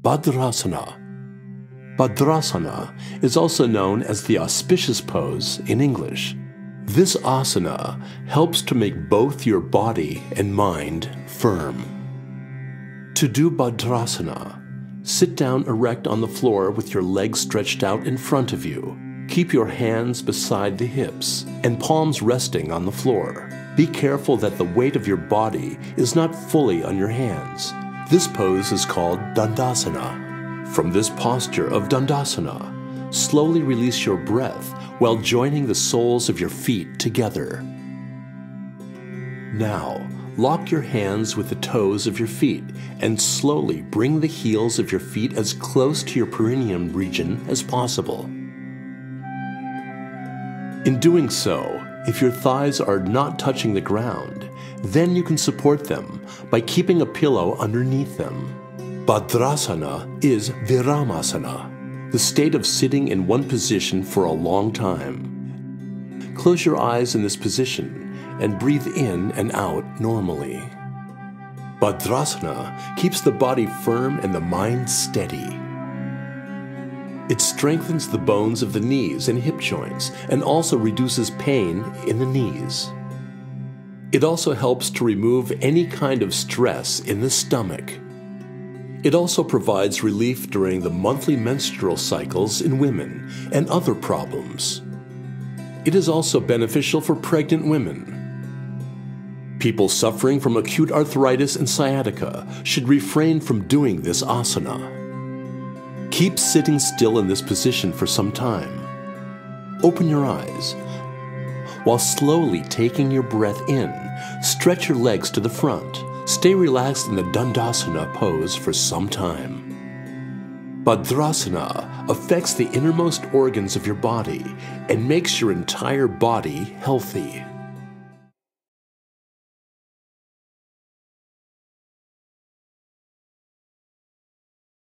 Bhadrasana. Bhadrasana is also known as the auspicious pose in English. This asana helps to make both your body and mind firm. To do Bhadrasana, sit down erect on the floor with your legs stretched out in front of you. Keep your hands beside the hips and palms resting on the floor. Be careful that the weight of your body is not fully on your hands. This pose is called Dandasana. From this posture of Dandasana, slowly release your breath while joining the soles of your feet together. Now, lock your hands with the toes of your feet and slowly bring the heels of your feet as close to your perineum region as possible. In doing so, if your thighs are not touching the ground, then you can support them by keeping a pillow underneath them. Bhadrasana is Viramasana, the state of sitting in one position for a long time. Close your eyes in this position and breathe in and out normally. Bhadrasana keeps the body firm and the mind steady. It strengthens the bones of the knees and hip joints and also reduces pain in the knees. It also helps to remove any kind of stress in the stomach. It also provides relief during the monthly menstrual cycles in women and other problems. It is also beneficial for pregnant women. People suffering from acute arthritis and sciatica should refrain from doing this asana. Keep sitting still in this position for some time. Open your eyes. While slowly taking your breath in, stretch your legs to the front. Stay relaxed in the Dandasana pose for some time. Bhadrasana affects the innermost organs of your body and makes your entire body healthy.